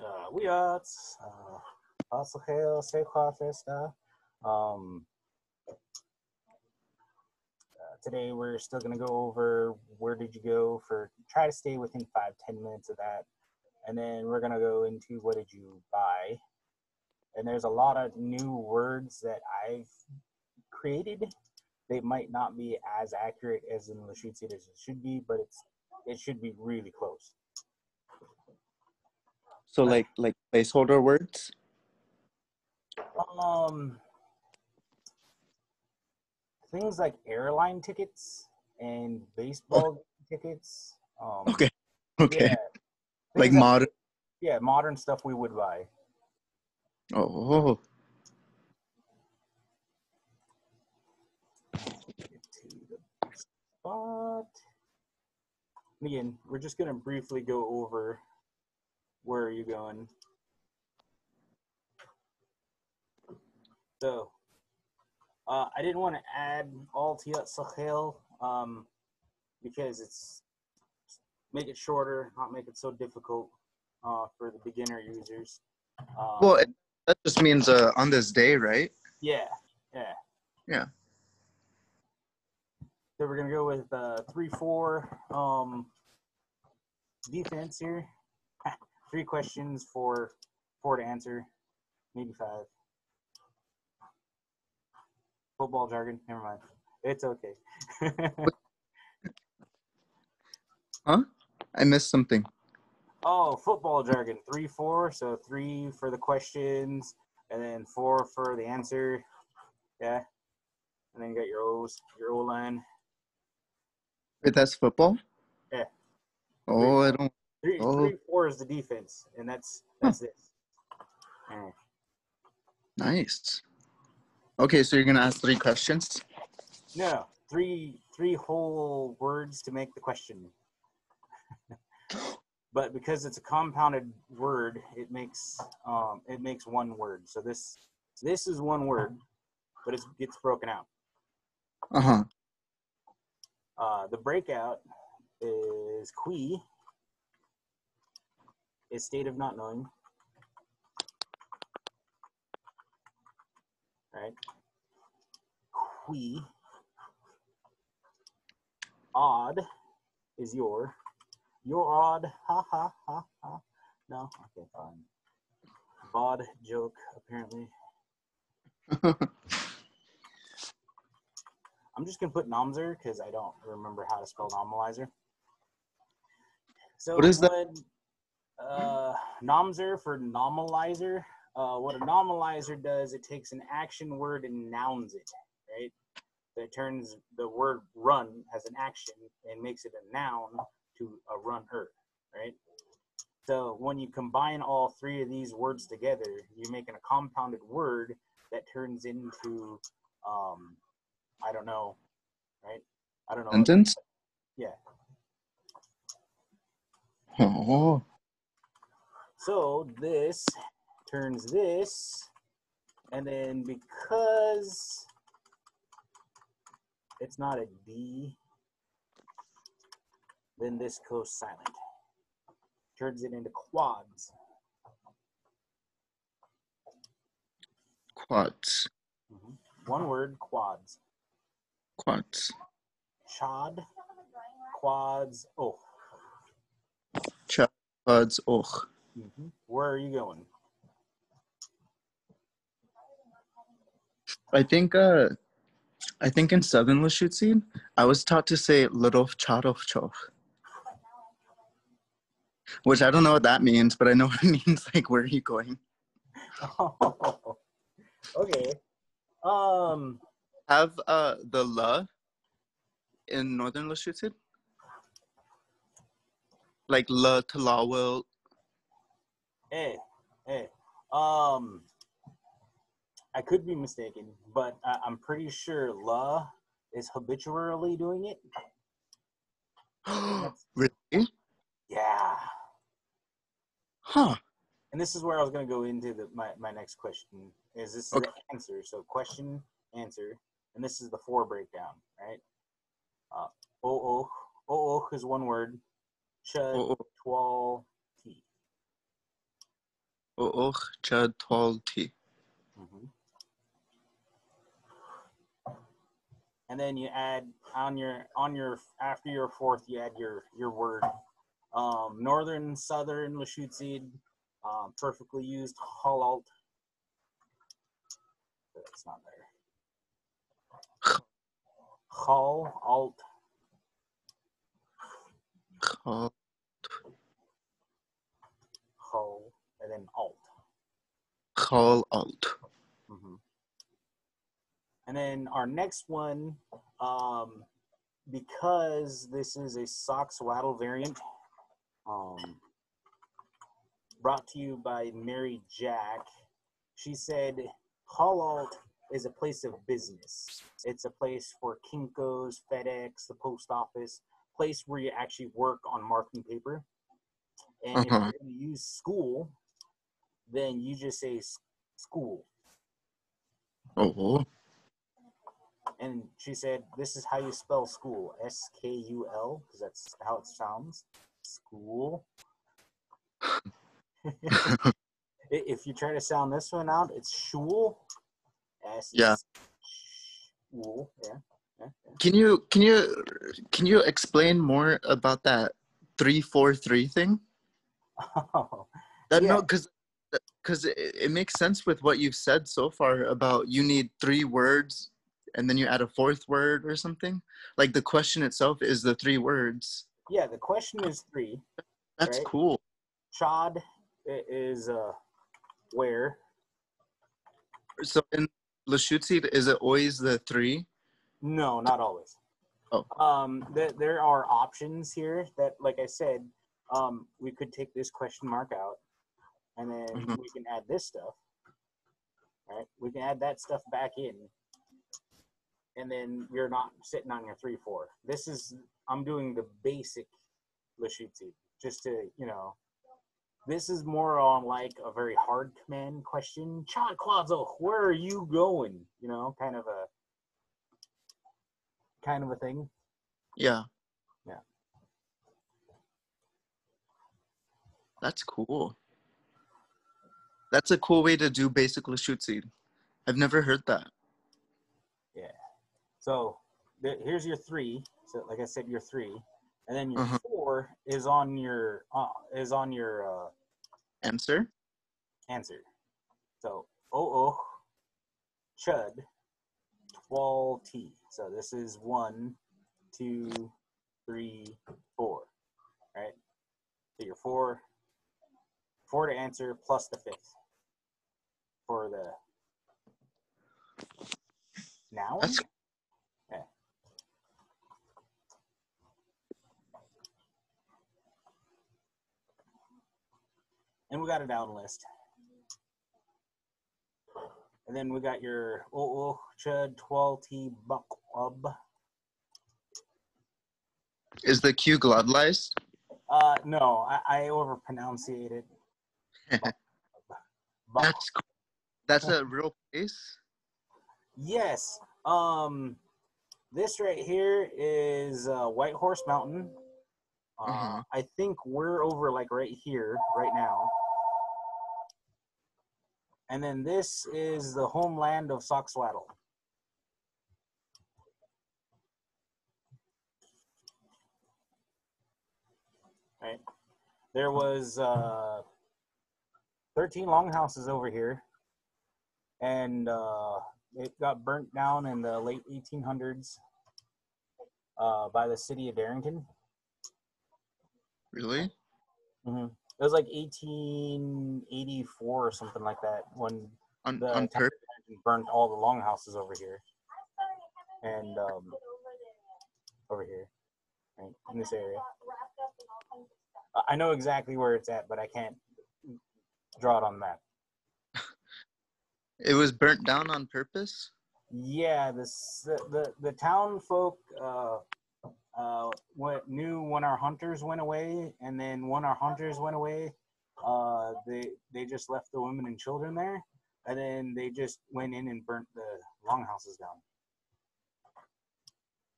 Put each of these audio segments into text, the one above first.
Uh, we are uh, pasajero se fiesta. Um, uh, today we're still gonna go over where did you go for. Try to stay within five ten minutes of that, and then we're gonna go into what did you buy. And there's a lot of new words that I've created. They might not be as accurate as in Lushootseed as it should be, but it's it should be really close. So like like placeholder words. Um, things like airline tickets and baseball tickets. Um, Okay. Okay. yeah, like that- modern. Yeah, modern stuff we would buy. Oh. The. Again, we're just gonna briefly go over where are you going. So, uh, I didn't want to add all Tiyat Sahel um, because it's make it shorter, not make it so difficult uh, for the beginner users. Um, Well, it, that just means uh, on this day, right? yeah, yeah. Yeah. So we're gonna go with uh, three four um, defense here. Three questions for four to answer, maybe five. Football jargon. Never mind. It's okay. Huh? I missed something. oh, football jargon. Three four. So three for the questions, and then four for the answer. Yeah. And then you got your O's, your O line. Wait, that's football. Yeah. Oh, I don't. Three, Oh. three, four is the defense, and that's that's it. Alright. Nice. Okay, so you're gonna ask three questions. No, three three whole words to make the question. but because it's a compounded word, it makes um it makes one word. So this this is one word, but it gets broken out. Uh huh. Uh, the breakout is qui is state of not knowing. Right? Qui odd is your your odd ha ha ha ha. No, okay, fine. Bod joke apparently. I'm just gonna put nomzer because I don't remember how to spell normalizer. So What is that? When, Uh, nomzer for normalizer. Uh, what a normalizer does, it takes an action word and nouns it, right? So it turns the word run as an action and makes it a noun to a runner, right? So when you combine all three of these words together, you're making a compounded word that turns into, um, I don't know, right? I don't know. Sentence. Yeah. Oh. So this turns this, and then because it's not a D, then this goes silent. Turns it into quads. Quads. Mhm. One word, quads. Quads. Chod, quads. Oh, Quads. Oh. Mhm. where are you going? I think. Uh. I think in Southern Lushootseed, I was taught to say Ludov Chadovchov. Which I don't know what that means, but I know it means like where are you going? okay. Um. Have uh the la in Northern Lushootseed? Like la Talawil. Hey, hey. Um, I could be mistaken, but I, I'm pretty sure La is habitually doing it. really? Yeah. Huh. And this is where I was going to go into the, my, my next question. Is this Okay. the answer? So question, answer, and this is the four breakdown, right? Uh, oh, oh, oh, oh is one word. Chud, Oh, oh. twal. Och chad twalti. hmm And then you add on your on your after your fourth, you add your your word. Um, northern, southern Lushootseed, um, perfectly used halalt. That's not there. Hal alt Chal- and alt. Chal alt. hmm And then our next one, um, because this is a Sauk-Suiattle variant, um, brought to you by Mary Jack. She said, Call Alt is a place of business. It's a place for Kinko's, FedEx, the post office, place where you actually work on marking paper. And Uh-huh. you're going to use school, then you just say school. Oh. And she said, "This is how you spell school: S K U L, because that's how it sounds. School. If you try to sound this one out, it's shul. S. Yeah. Shul. Yeah. yeah, yeah. Can you can you can you explain more about that three four three thing? Oh, That Yeah. no, because because it, it makes sense with what you've said so far about you need three words and then you add a fourth word or something. Like the question itself is the three words. yeah. The question is three. That's Right. cool. Chad is uh, where? So in Lushootseed, is it always the three? No, not always. Oh. Um, there, there are options here that, like I said, um, we could take this question mark out, and then Mhm. we can add this stuff. Right? We can add that stuff back in, and then you're not sitting on your three four. This is I'm doing the basic Lushootseed just to you know. This is more on like a very hard command question. Chad Quadzo, where are you going? You know, kind of a kind of a thing. Yeah. Yeah. That's cool. That's a cool way to do basic Lushootseed. I've never heard that. Yeah. So th- here's your three. So like I said, your three, and then your Uh-huh. four is on your uh, is on your uh, Answer? answer. So oh oh, chud, twelve t. So this is one, two, three, four. Right. So your four, four to answer plus the fifth for the now. That's and we got a down list. And then we got your oh oh chud twelve t buck ub. is the Q globalized? Uh no, I, I overpronunciate it. That's cool. That's a real place. Yes. Um this right here is uh, White Horse Mountain. Uh, Uh-huh. I think we're over like right here right now. And then this is the homeland of Sauk-Suiattle. Right. There was uh, 13 longhouses over here, and uh, it got burnt down in the late 1800s uh, by the city of Darrington. Really? hmm It was like 1884 or something like that when On the on purpose? Burnt all the longhouses over here, and um, over here, right in this area. I- I know exactly where it's at, but I can't draw it on the map. It was burnt down on purpose? Yeah, this the the, the town folk uh, uh, what knew when our hunters went away, and then when our hunters went away, uh, they they just left the women and children there, and then they just went in and burnt the longhouses down.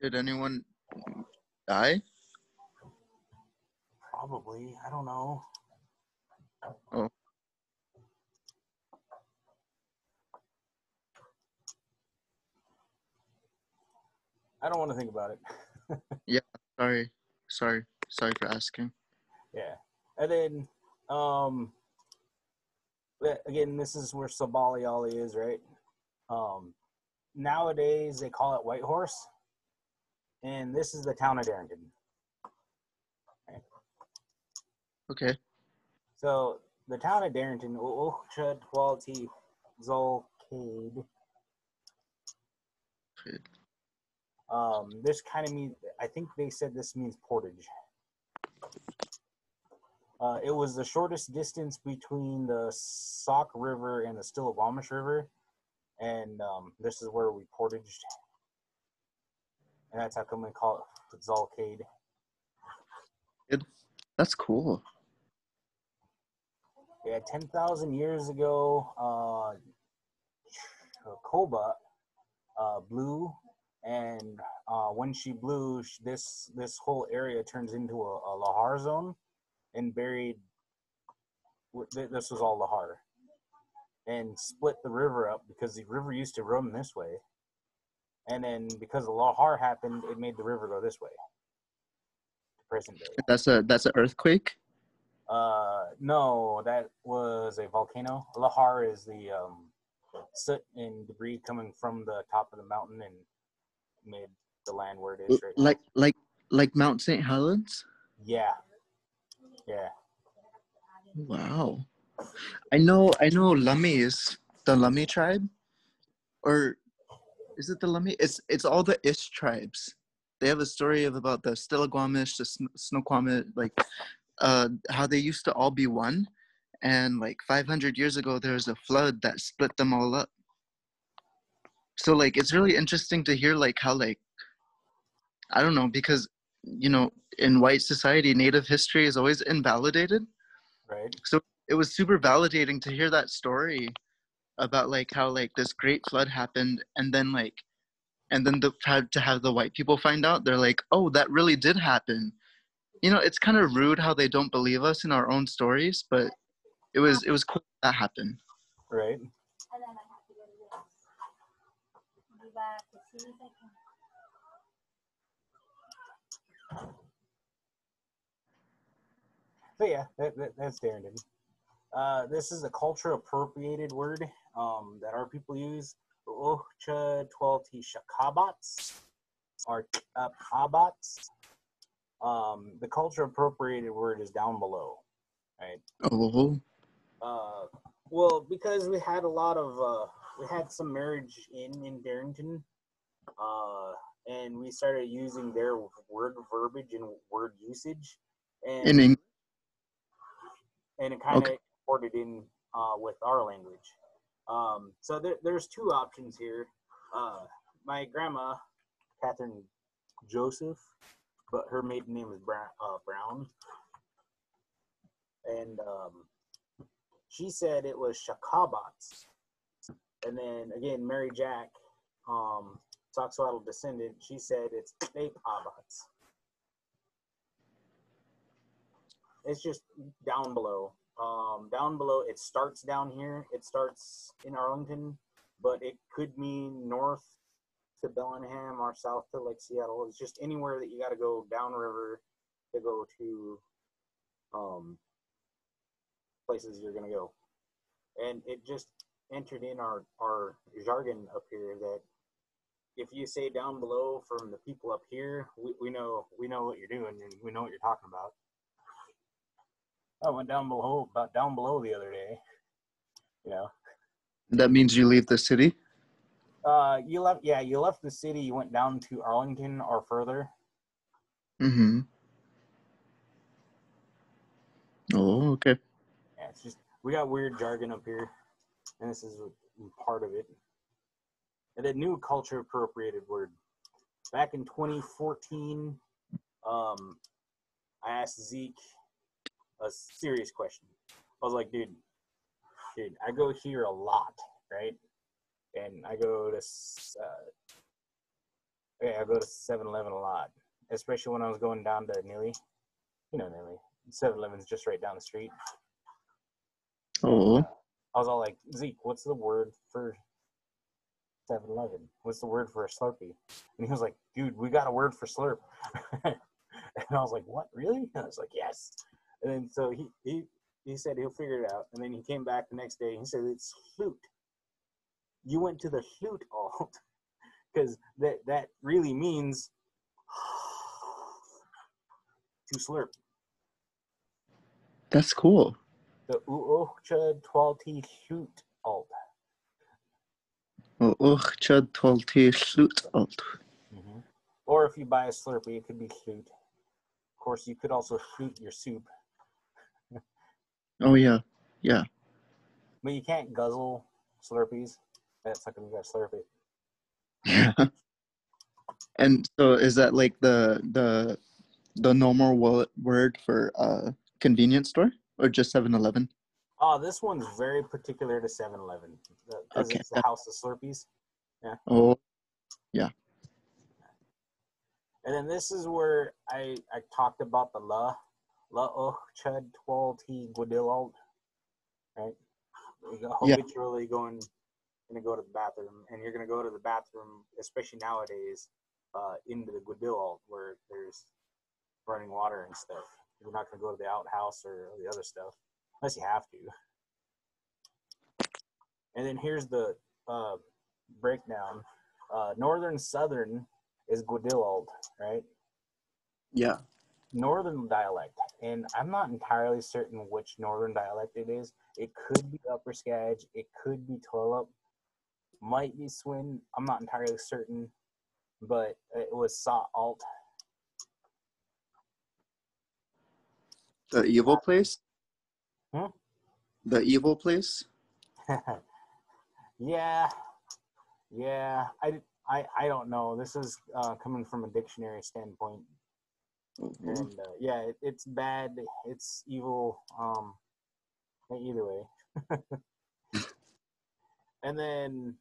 Did anyone die? Probably, I don't know. Oh. I don't want to think about it. Yeah, sorry, sorry, sorry for asking. Yeah. And then, um, again, this is where Sabali Ali is, right? Um, nowadays they call it Whitehorse, and this is the town of Darrington. Okay. So the town of Darrington, Ochud Quality Zolcade. Um, this kind of means, I think they said this means portage. Uh, it was the shortest distance between the Sauk River and the Stillaguamish River, and um, this is where we portaged. And that's how come we call it Zolcade. That's cool. Yeah, 10,000 years ago, uh, Koba uh, blew, and uh, when she blew, sh- this this whole area turns into a, a lahar zone, and buried. This was all lahar, and split the river up because the river used to run this way, and then because the lahar happened, it made the river go this way. To present day. That's a that's an earthquake. Uh, no, that was a volcano. Lahar is the um, soot and debris coming from the top of the mountain and made the land where it is right now. Like like like Mount St. Helens. Yeah, yeah. Wow. I know I know Lummi is the Lummi tribe. Or is it the Lummi? It's it's all the Ish tribes. They have a story of about the Stillaguamish, the Sn- Snoqualmie, like uh how they used to all be one. And like 500 years ago, there was a flood that split them all up. So like it's really interesting to hear like how like I don't know because you know in white society, Native history is always invalidated Right. So it was super validating to hear that story about like how like this great flood happened and then like and then the had to have the white people find out they're like oh that really did happen you know it's kind of rude how they don't believe us in our own stories but it was it was cool that happened Right. And then I have to go to this. I'll be back as soon as I can. So yeah, that, that, that's Darrington. Uh, this is a culture appropriated word um, that our people use. Ochcha twelti shakabats or abats. Um, the culture appropriated word is down below, right? oh Uh, well, because we had a lot of uh, we had some marriage in in Darrington, uh, and we started using their word verbiage and word usage, and in English and it kind of Okay. imported in uh, with our language. Um, so there, there's two options here. Uh, my grandma, Catherine Joseph, but her maiden name is Brown. Uh, Brown. And um, she said it was Shakabots. And then again, Mary Jack, um, Sauk-Suiattle descendant, she said it's Abats. It's just down below. Um, down below, it starts down here. It starts in Arlington, but it could mean north to Bellingham or south to like Seattle. It's just anywhere that you got to go downriver to go to um, places you're gonna go. And it just entered in our our jargon up here that if you say down below from the people up here, we, we know we know what you're doing and we know what you're talking about. I went down below about down below the other day. You know. that means you leave the city Uh you left yeah, you left the city, you went down to Arlington or further. mm-hmm oh okay Yeah, it's just we got weird jargon up here, and this is part of it. And a new culture appropriated word. Back in 2014, um, I asked Zeke a serious question. I was like, dude, dude, I go here a lot, right? And I go to, uh, yeah, I go to 7-Eleven a lot, especially when I was going down to Neely. You know Neely. 7-Eleven's just right down the street. oh I was all like, Zeke, what's the word for 7-Eleven. What's the word for a Slurpee? And he was like, dude, we got a word for slurp. and I was like, what, really? And I was like, yes. And then so he, he, he said he'll figure it out. And then he came back the next day and he said, it's flute. You went to the flute alt. Because that, that really means to slurp. That's cool. The Uochud oh Twalti flute alt. Oh, twalti shoot alt. Mm-hmm. Or if you buy a Slurpee, it could be shoot. Of course, you could also shoot your soup, Oh yeah, yeah. but you can't guzzle Slurpees. That's not gonna be a Slurpee. Yeah. And so is that like the the the normal wo- word for uh convenience store or just 7-Eleven? Oh, this one's very particular to 7-Eleven because Okay. it's the house of Slurpees. Yeah. Oh, yeah. And then this is where I I talked about the la la oh chud twelve t guadilalt, right? You're Yeah. habitually going gonna go to the bathroom, and you're gonna go to the bathroom, especially nowadays, uh, into the guadilalt where there's running water and stuff. You're not gonna go to the outhouse or the other stuff unless you have to. And then here's the uh, breakdown. Uh, northern southern is guadilalt, right? yeah. northern dialect, and I'm not entirely certain which northern dialect it is. It could be Upper Skagit, it could be Tulalip, might be Swin. I'm not entirely certain, but it was Saw Alt. The evil place? Hmm? The evil place? yeah, yeah. I, I, I don't know. This is uh, coming from a dictionary standpoint, Mhm. and uh, yeah, it, it's bad. It's evil. Um, either way. and then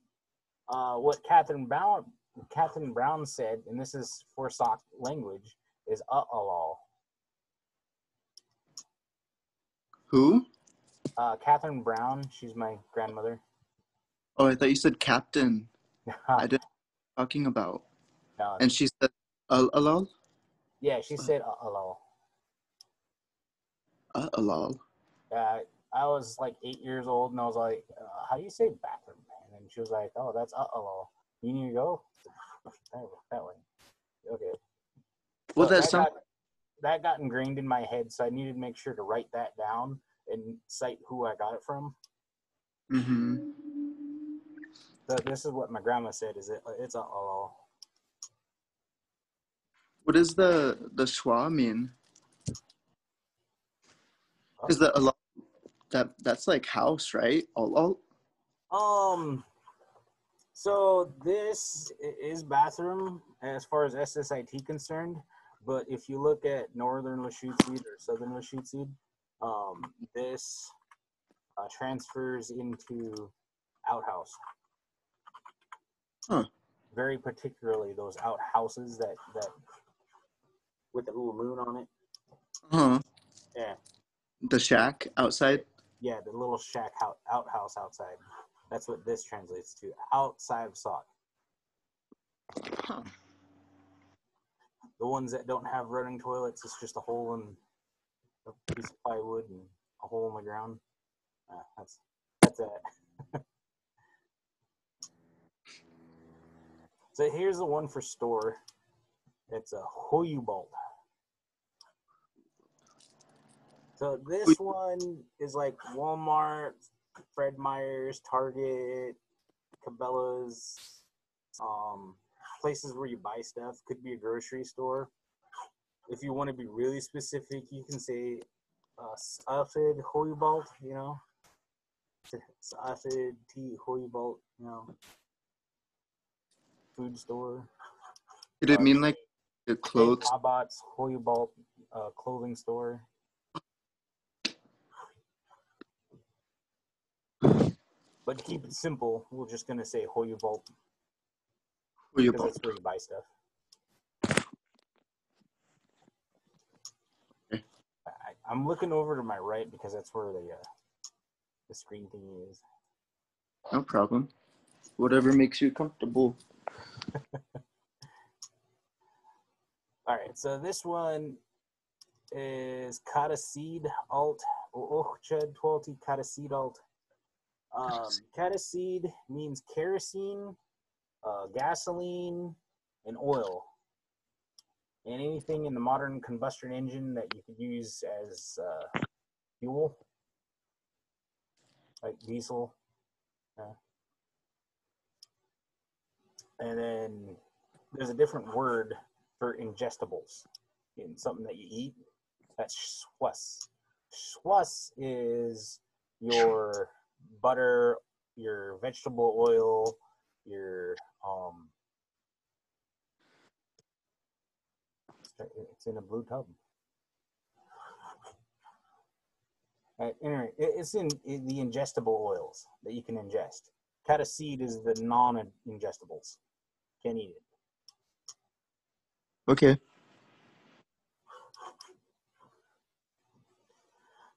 uh, what Catherine Brown Catherine Brown said, and this is for sock language, is uh alal. Who? Uh, Catherine Brown, she's my grandmother. Oh, I thought you said captain. I didn't talking about. No, And she said al alal? yeah, she said uh alal. Uh alal. Uh, I was like eight years old, and I was like, uh, "How do you say bathroom?" And then she was like, "Oh, that's uh alal. You need to go that, that way." Okay. Well, So that sounds got, that got ingrained in my head, so I needed to make sure to write that down and cite who I got it from. hmm So this is what my grandma said: "Is it? It's a oh, What does the the schwa mean? Is the alal that that's like house, right? Alal? Um. So this is bathroom as far as SSIT concerned, but if you look at northern Lachute or southern Lachute, um, this uh, transfers into outhouse. Huh. Very particularly those outhouses that that with the little moon on it. Uh-huh. Yeah, The shack outside? yeah, the little shack out, outhouse outside. That's what this translates to. Outside of sock. Huh. The ones that don't have running toilets, it's just a hole in a piece of plywood and a hole in the ground. Uh, that's that's it. so here's the one for store. It's a Hoyubalt. So this one is like Walmart, Fred Meyer's, Target, Cabela's, um, places where you buy stuff. Could be a grocery store. If you want to be really specific, you can say uh, Safed you know. Safed T Hoyubalt, you know. Food store. Did it mean like the clothes? Abots Hoyubalt uh, clothing store. But to keep it simple, we're just gonna say Hoyubalt Were you because that's where you buy stuff. Okay. I, I'm looking over to my right because that's where the uh, the screen thing is. No problem. Whatever makes you comfortable. All right, so this one is kata seed alt ochchad twelti kata seed alt. Um, kata seed means kerosene, uh, gasoline, and oil, and anything in the modern combustion engine that you could use as uh, fuel, like diesel. Uh, and then there's a different word for ingestibles in something that you eat. That's schwuss. Schwuss is your butter, your vegetable oil, your um. It's in a blue tub. Uh, anyway, it's in, the ingestible oils that you can ingest. Cat seed is the non-ingestibles. Can't eat it. Okay.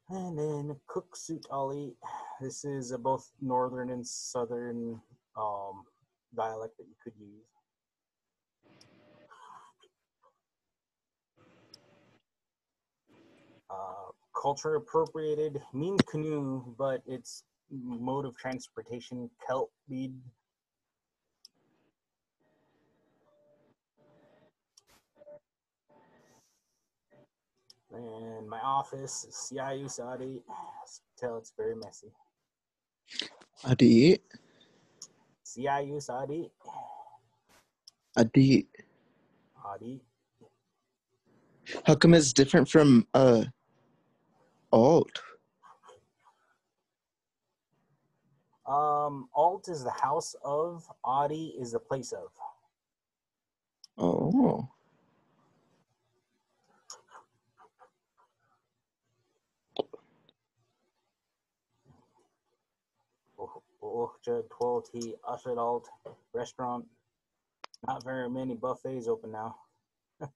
And then cook suit ollie. This is a both northern and southern um, dialect that you could use. Uh, culture appropriated means canoe, but its mode of transportation Celt lead. And my office is CIU Saudi. Tell it's very messy. Adi. CIU Saudi. Adi. Adi. How come it's different from uh alt? Um, alt is the house of. Adi is the place of. Oh. Orchard, 12T, Ushered Alt restaurant. Not very many buffets open now.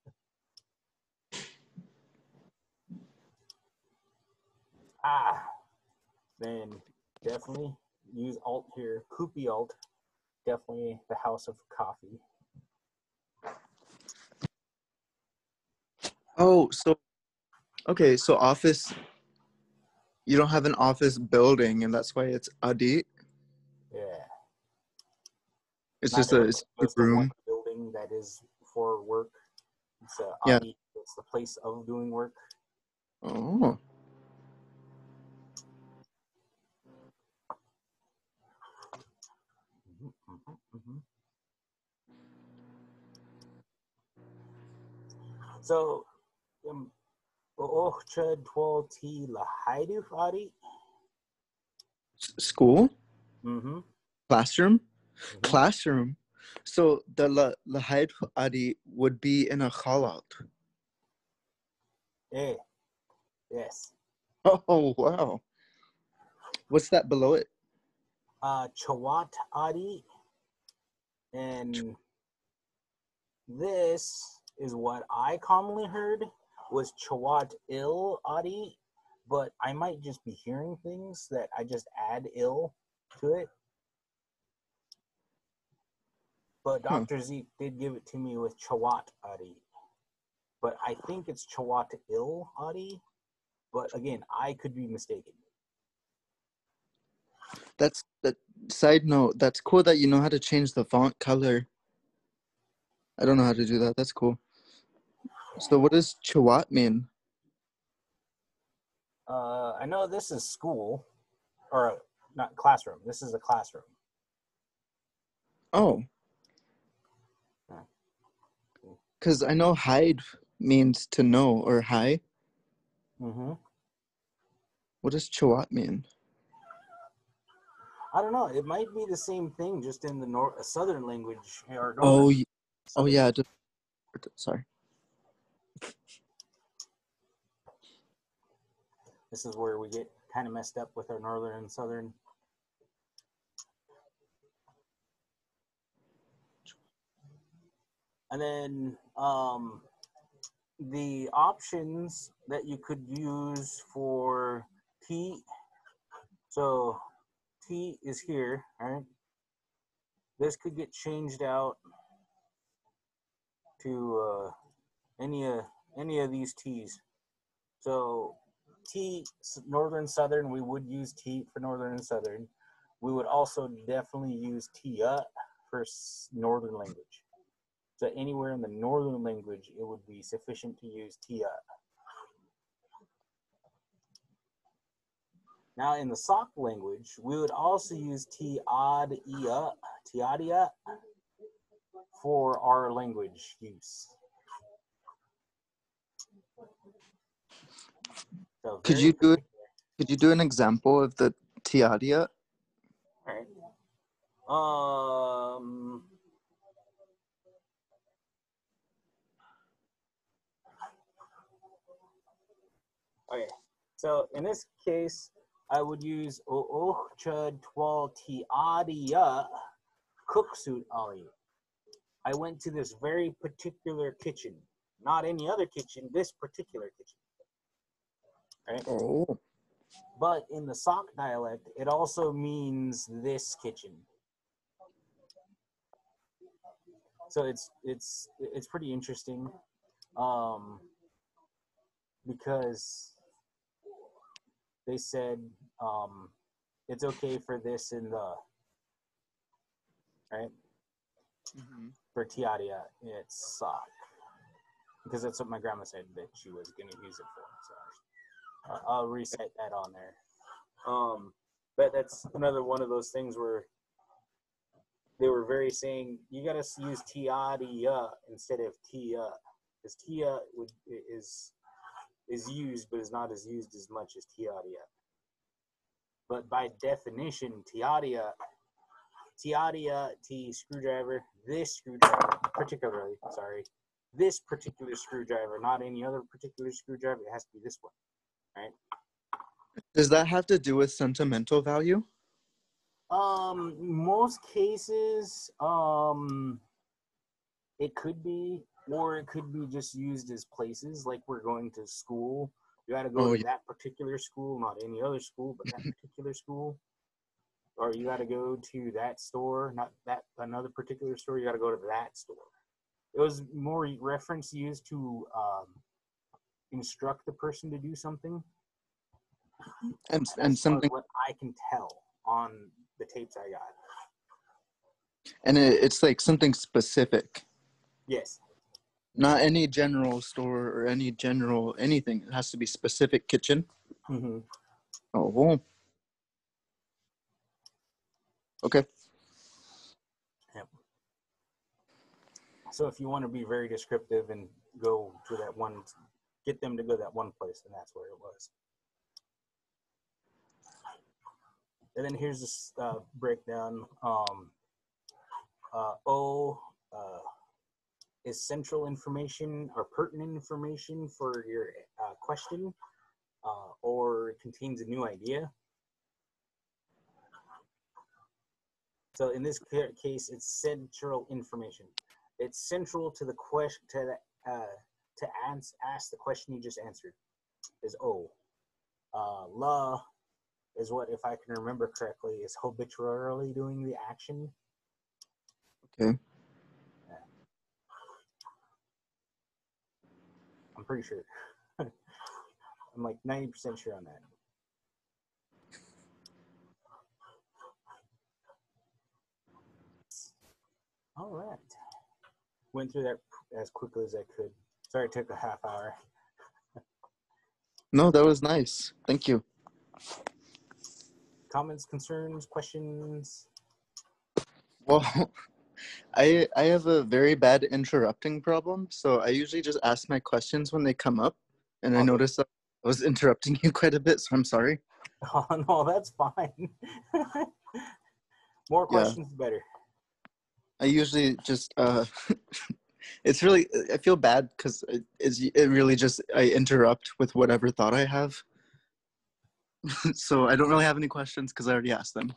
ah, then definitely use Alt here. Koopy Alt, definitely the house of coffee. Oh, so okay, so office you don't have an office building and that's why it's Adi. Yeah. It's just a, it's a goes to one room. building that is for work. It's a Yeah. Adi, it's the place of doing work. Oh. So, um, Orchard 12T Lahaidu Adi. S- School? Mm-hmm. Classroom? Mhm. Classroom. So the La Lahaid Adi would be in a call Yeah. Yes. Oh wow. What's that below it? Uh, Chawat Adi. And this is what I commonly heard was Chawat Il Adi, but I might just be hearing things that I just add ill to it. But Hmm. Dr. Zeke did give it to me with Chawat Adi. But I think it's Chawat Il Adi. But again, I could be mistaken. That's that side note. That's cool that you know how to change the font color. I don't know how to do that. That's cool. So what does Chawat mean? Uh, I know this is school, or not classroom. This is a classroom. Oh. Cause I know hide means to know or hi. Mm-hmm. What does Chawat mean? I don't know. It might be the same thing, just in the nor- southern language. Or Oh, northern- oh yeah. just- Sorry. This is where we get kind of messed up with our northern and southern. And then um, the options that you could use for T. So T is here, right? this could get changed out to uh, any uh, any of these T's. So T northern southern we would use T for northern and southern. We would also definitely use T for northern language. So anywhere in the northern language, it would be sufficient to use T uh. Now in the Sauk language, we would also use T odd T odd e uh, for our language use. So Could you do. Could you do an example of the tiadia? Alright. Um. Okay, so in this case, I would use o chud twal tiadia cook suit ali. I went to this very particular kitchen, not any other kitchen, this particular kitchen. Right? Oh. But in the Sauk dialect, it also means this kitchen. So it's it's it's pretty interesting, um, because they said um, it's okay for this in the right for Tiadia it's Sauk because that's what my grandma said that she was gonna use it for. So uh, I'll reset that on there. Um, but that's another one of those things where they were very saying you gotta use Tiadia instead of Tia because Tia would is is used but is not as used as much as Tiadia. But by definition, Tiadia Tiadia T screwdriver, this screwdriver particularly, sorry, this particular screwdriver, not any other particular screwdriver, it has to be this one. Right? Does that have to do with sentimental value? Um, most cases, um, it could be, or it could be just used as places. Like we're going to school, you got to go Oh, to yeah. that particular school, not any other school, but that particular school. Or you got to go to that store, not that another particular store. You got to go to that store. It was more reference used to um, instruct the person to do something. And as and something what I can tell on the tapes I got. and it, it's like something specific. Yes. Not any general store or any general anything. It has to be specific kitchen. hmm Oh, well. Okay. So if you want to be very descriptive and go to that one, get them to go to that one place, and that's where it was. And then here's this uh, breakdown. Um, uh, o uh, is central information or pertinent information for your uh, question, uh, or contains a new idea. So in this case, it's central information. It's central to the question to uh, to ans- ask the question you just answered. Is O. Uh, la is what, if I can remember correctly, is habitually doing the action. Okay. I'm pretty sure. I'm like 90% sure on that. All right. Went through that as quickly as I could. Sorry it took a half hour. No, that was nice. Thank you. Comments, concerns, questions? Well, I I have a very bad interrupting problem, so I usually just ask my questions when they come up, and I noticed that I was interrupting you quite a bit, so I'm sorry. Oh, no, that's fine. More questions, the better. I usually just uh it's really I feel bad cuz it, it really just I interrupt with whatever thought I have. so I don't really have any questions cuz I already asked them.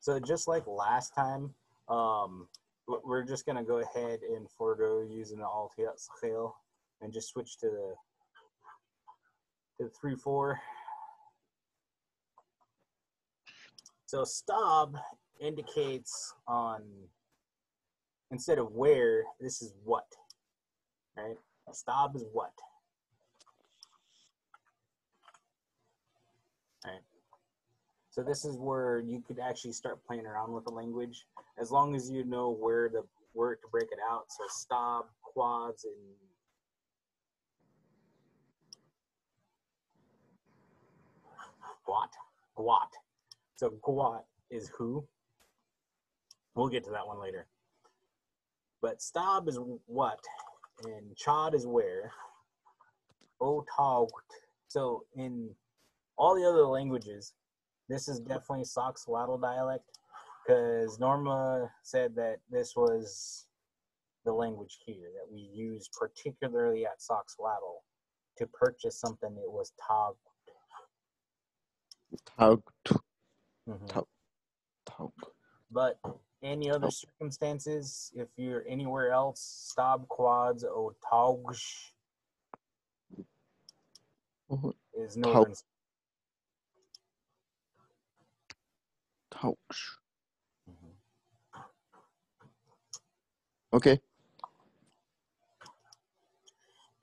So just like last time, um, we're just gonna go ahead and forego using the alt scale and just switch to the to the three four. So stop indicates on instead of where, this is what. Right? Stab is what. Right. So this is where you could actually start playing around with the language, as long as you know where to where to break it out. So stab, quads, and Guat. Guat. So Guat is who. We'll get to that one later. But Stab is what, and Chad is where. Otaugt. So in all the other languages, this is definitely Sauk-Suiattle dialect because Norma said that this was the language here that we use particularly at Sauk-Suiattle to purchase something. It was Tog. Taug. Mhm. Taug. Taug. But any other circumstances, if you're anywhere else, stab quads or taugsh Mhm. is northern. Taug. Mhm. Okay.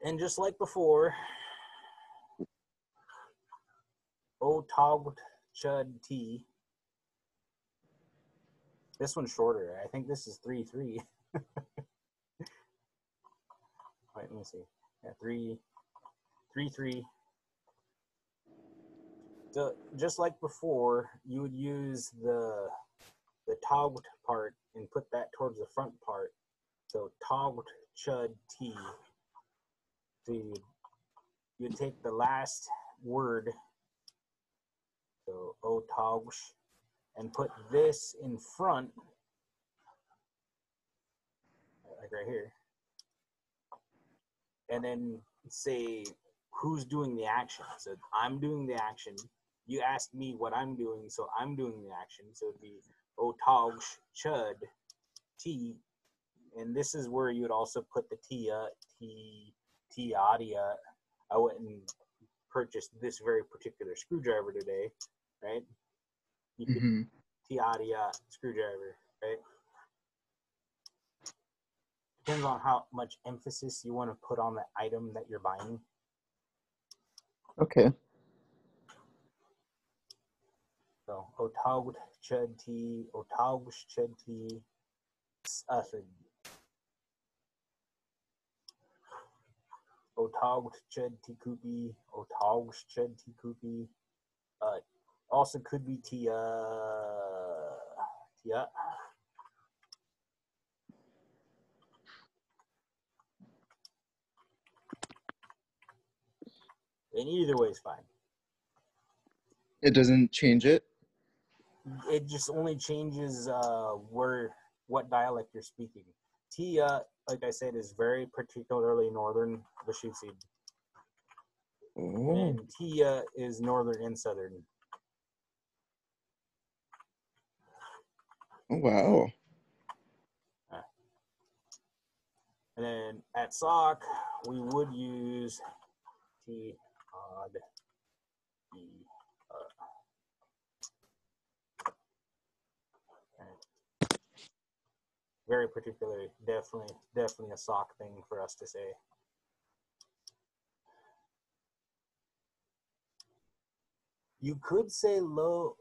And just like before, O Taugt Chud T. This one's shorter. I think this is 3 3. Wait, let me see. Yeah, 3 3 3. So just like before, you would use the the Taugt part and put that towards the front part. So Taugt Chud T. So you you take the last word, so Otaush, and put this in front, like right here, and then say who's doing the action. So I'm doing the action. You asked me what I'm doing, so I'm doing the action. So it'd be Otaush Chud T, and this is where you would also put the Tia T Tiadia. I went and purchased this very particular screwdriver today, right? You could hmm Tiadia screwdriver, right? Depends on how much emphasis you want to put on the item that you're buying. Okay. So Otaugt Chud T, Otaugt Chud T, uh, so Otaugt Chud T Kupi, Otaugt Chud T Kupi. Uh, also could be Tia. Tia. And either way is fine. It doesn't change it. It just only changes uh where what dialect you're speaking. Tia, like I said, is very particularly northern Lushootseed, Oh. and Tia is northern and southern. oh wow. And then at Sauk, we would use T odd E. uh, Very particular, definitely, definitely a Sauk thing for us to say. You could say low.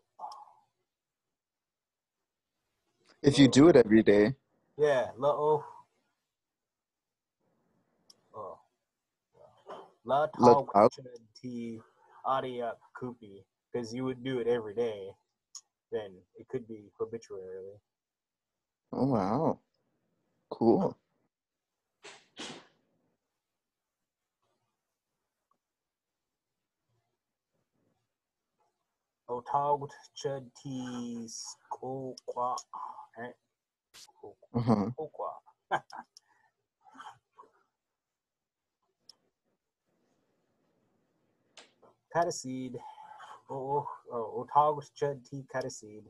If you do it every day. Yeah, low. Oh. La La Tau Tau. T Adia Kupi. Because you would do it every day, then it could be habitually. Oh wow. Cool. Otaugt Chud T Skokwa. Right? Uh-huh. Skokwa. Cataseed. Oh, oh, Otaugt Chud T Cataseed.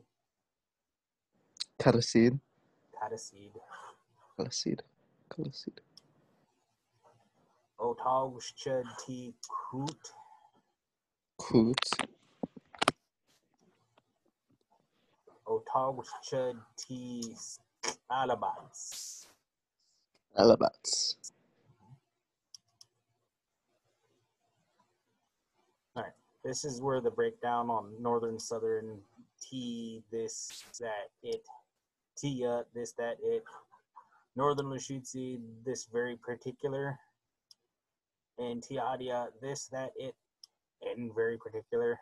Cataseed. Cataseed. Cataseed. Cataseed. Otaugt oh, Chud T Coot. Coot. Oh, Otog Chud T Alabats. Alabats. This is where the breakdown on northern, southern, T, this, that, it, Tia, this, that, it. Northern Lushootseed, this very particular. And Tiadia, this, that, it, and very particular.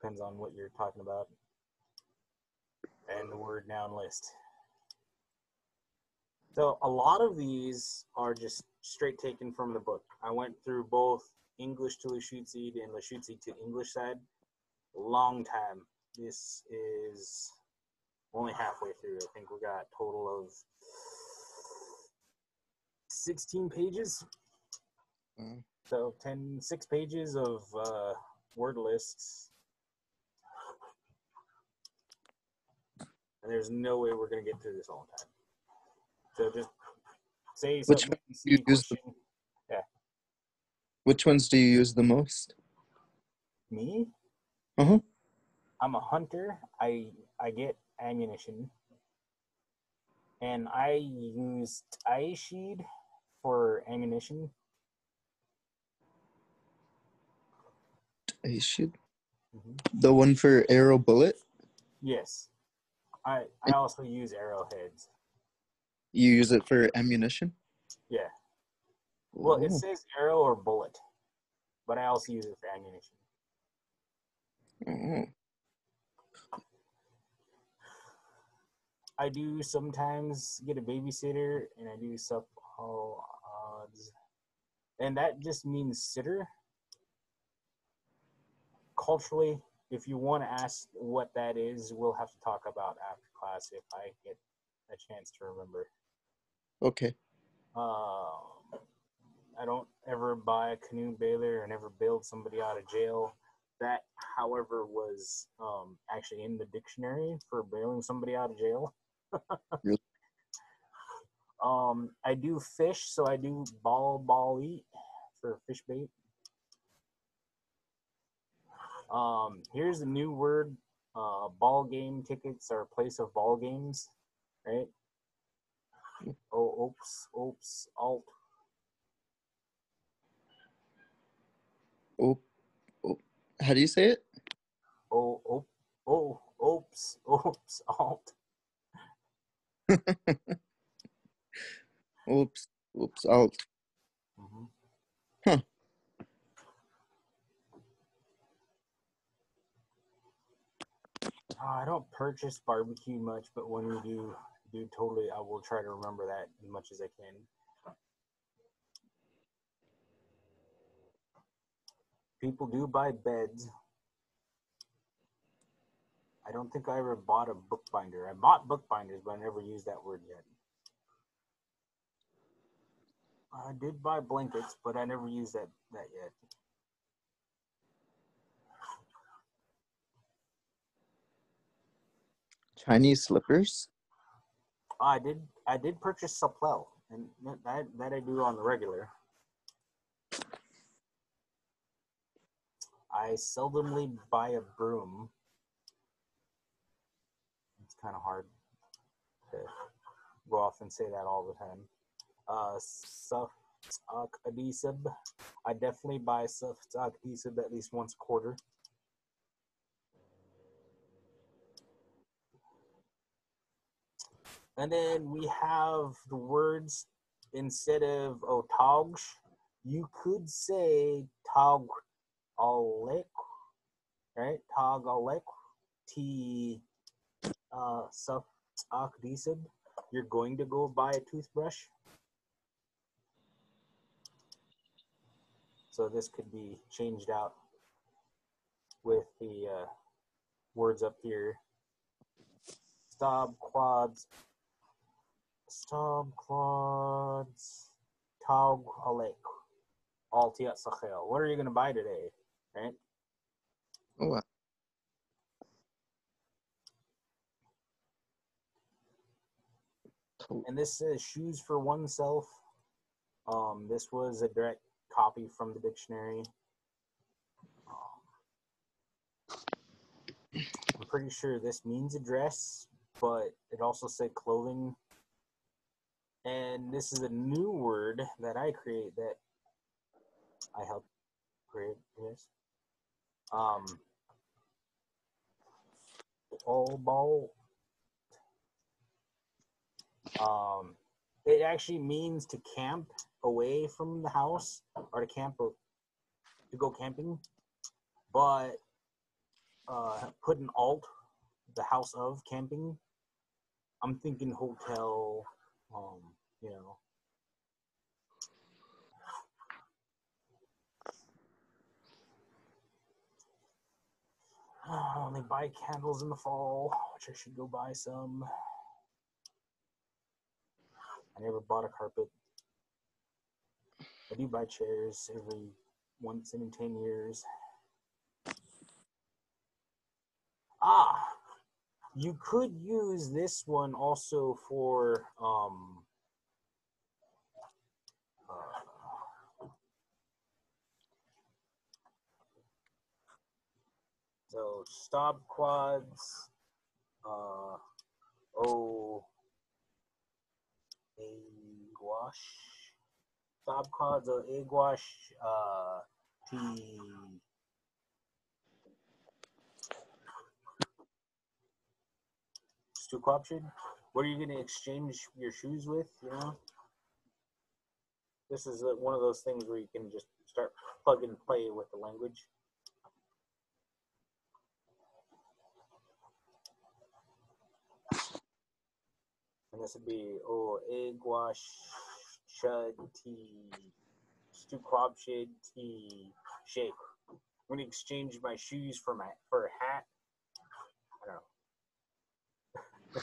Depends on what you're talking about. And the word noun list. So a lot of these are just straight taken from the book. I went through both English to Lushootseed and Lushootseed to English side. Long time. This is only halfway through. I think we got a total of 16 pages. Mm. So 10, six pages of uh, word lists. And there's no way we're going to get through this all the time. So just say Which something. one you use the- question. Which ones do you use the most? Me? Uh-huh. I'm a hunter. I I get ammunition. And I used use Aishid for ammunition. I should. Mm-hmm. The one for arrow bullet. Yes. I I also use arrowheads. You use it for ammunition. Yeah. Well, it Oh, says arrow or bullet, but I also use it for ammunition. oh. I do sometimes get a babysitter, and I do sub all odds, and that just means sitter. Culturally, if you want to ask what that is, we'll have to talk about after class if I get a chance to remember. Okay. Um, I don't ever buy a canoe baler or never bailed somebody out of jail. That, however, was um, actually in the dictionary for bailing somebody out of jail. Really? um, I do fish, so I do ball ball eat for fish bait. Um, here's a new word. Uh, ball game tickets are a place of ball games, right? Oh, oops, oops, alt. Oh, oh. How do you say it? Oh, oh, oh, oops, oops, alt. Oops. Oops. Alt. Mhm. Huh. Uh, I don't purchase barbecue much, but when we do, do totally, I will try to remember that as much as I can. People do buy beds. I don't think I ever bought a bookbinder. I bought bookbinders, but I never used that word yet. I did buy blankets, but I never used that that yet. Chinese slippers. Oh, I did I did purchase Supplel, and that that I do on the regular. I seldomly buy a broom. Kind of hard to go off and say that all the time. Uh, Suffolk adhesive. I definitely buy Suffolk adhesive at least once a quarter. And then we have the words instead of otogsh, you could say tog alek, right? Tog alek, t uh akdisib. You're going to go buy a toothbrush. So this could be changed out with the uh, words up here. Stop quads Stab quads Taug Alek. Altiat Sachel. What are you gonna buy today? Right? Oh, wow. Cool. And this says shoes for oneself. Um, this was a direct copy from the dictionary. Um, I'm pretty sure this means a dress, but it also said clothing. And this is a new word that I create that I helped create this. Um, all ball. Um, it actually means to camp away from the house or to camp or to go camping, but uh, put an alt the house of camping. I'm thinking hotel. Um, you know. Oh, they buy candles in the fall, which I should go buy some. I never bought a carpet. I do buy chairs every once in 10 years. Ah, you could use this one also for um uh, so stop quads uh oh a gouache stop quads or a uh t Stu option. What are you going to exchange your shoes with? You know, this is uh one of those things where you can just start plug and play with the language. And this would be oh egg wash shud tea shade tea shake. I'm gonna exchange my shoes for my for a hat. I don't know.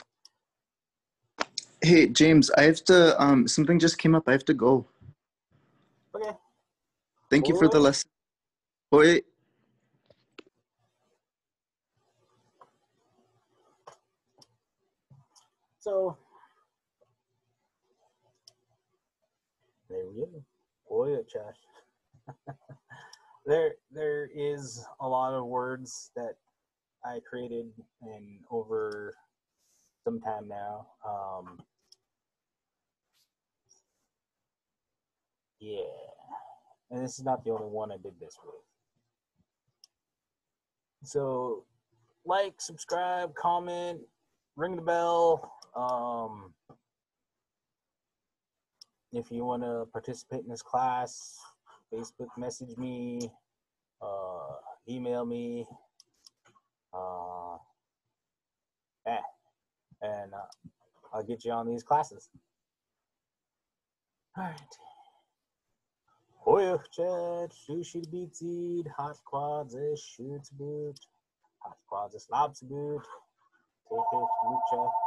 Hey James, I have to um something just came up. I have to go. Okay. Thank you for the lesson. Wait. So there we go. Boy, Josh. there, there is a lot of words that I created in over some time now. Um, yeah, and this is not the only one I did this with. So, like, subscribe, comment, ring the bell. Um, if you want to participate in this class, Facebook message me, uh, email me. Uh, yeah, and uh, I'll get you on these classes. All right. Hot quads, shoots boot, hot quads, boot, take it.